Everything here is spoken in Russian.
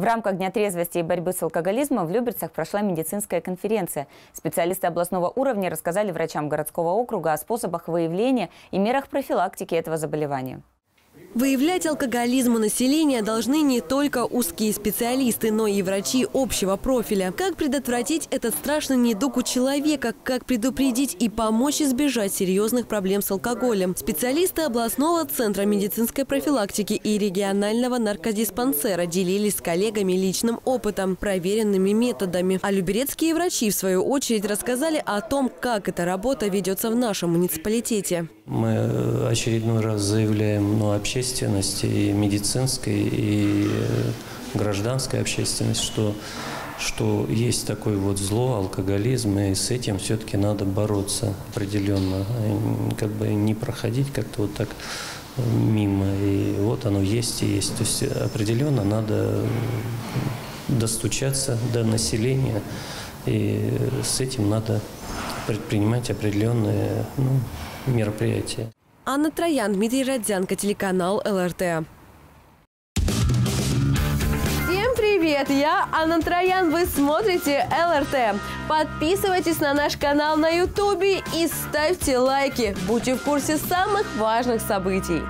В рамках Дня трезвости и борьбы с алкоголизмом в Люберцах прошла медицинская конференция. Специалисты областного уровня рассказали врачам городского округа о способах выявления и мерах профилактики этого заболевания. Выявлять алкоголизм у населения должны не только узкие специалисты, но и врачи общего профиля. Как предотвратить этот страшный недуг у человека, как предупредить и помочь избежать серьезных проблем с алкоголем. Специалисты областного центра медицинской профилактики и регионального наркодиспансера делились с коллегами личным опытом, проверенными методами. А люберецкие врачи, в свою очередь, рассказали о том, как эта работа ведется в нашем муниципалитете. Мы очередной раз заявляем ну, общественности, и медицинской, и гражданской общественности, что, что есть такое вот зло, алкоголизм, и с этим все-таки надо бороться определенно. Как бы не проходить как-то вот так мимо. И вот оно есть и есть. То есть определенно надо достучаться до населения, и с этим надо предпринимать определенные ну, мероприятия. Анна Троян, Дмитрий Родзянко, телеканал ЛРТ. Всем привет! Я Анна Троян, вы смотрите ЛРТ. Подписывайтесь на наш канал на Ютубе и ставьте лайки. Будьте в курсе самых важных событий.